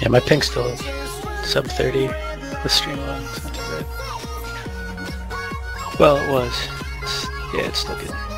Yeah, my ping's still sub 30 with Streamlabs. Well, it was. It's, yeah, it's still good.